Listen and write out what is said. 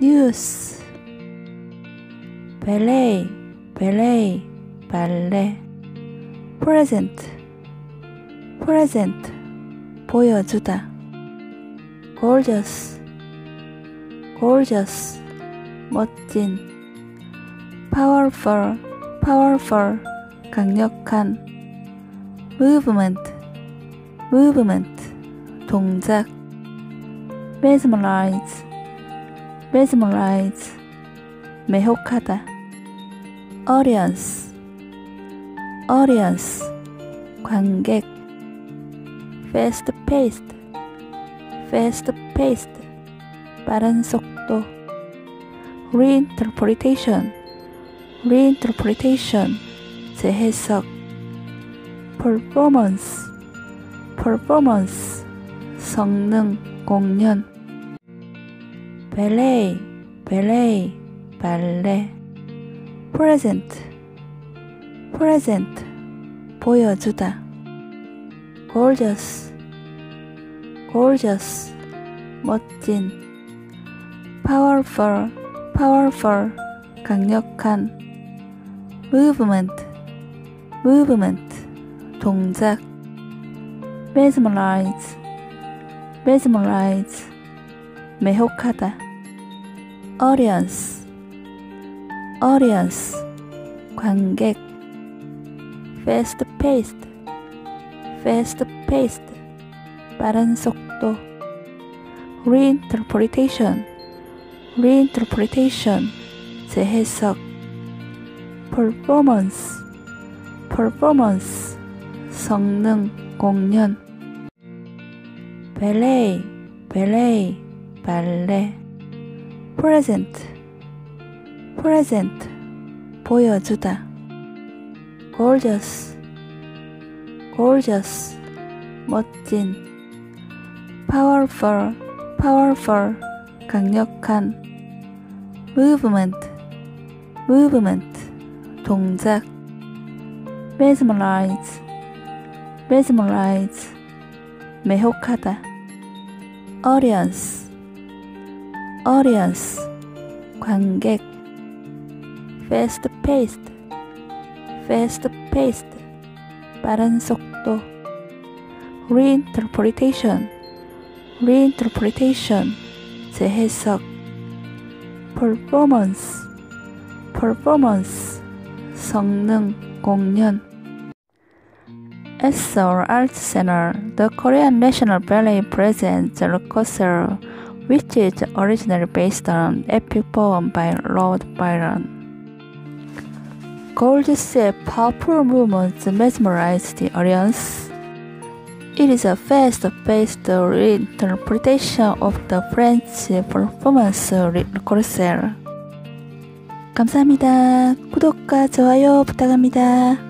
뉴스 벨레이 벨레이 발레 프레젠트 프레젠트 보여주다 gorgeous gorgeous 멋진 powerful powerful 강력한 movement movement 동작 mesmerize mesmerize 매혹하다 audience audience 관객 fast paced fast paced 빠른 속도 reinterpretation reinterpretation 재해석 performance performance 성능 공연 벨레이, 벨레이, 발레. 프레젠트, 프레젠트, 보여주다. gorgeous, gorgeous, 멋진. powerful, powerful, 강력한. movement, movement, 동작. mesmerize, mesmerize, 매혹하다. audience, audience, 관객, fast paced, fast paced, 빠른 속도, reinterpretation, reinterpretation, 재해석, performance, performance, 성능, 공연, ballet, ballet, 발레, present, present, 보여주다. gorgeous, gorgeous, 멋진. powerful, powerful, 강력한. movement, movement, 동작. mesmerize, mesmerize, 매혹하다. audience, audience 관객 fast paced fast paced 빠른 속도 reinterpretation reinterpretation 재해석 performance performance 성능 공연 At Seoul Art Center, the Korean National Ballet presents the rehearsal which is originally based on epic poem by Lord Byron. Gold's powerful movements mesmerize the audience. It is a fast-paced reinterpretation of the French performance Corsair. 감사합니다. 구독과 좋아요 부탁합니다.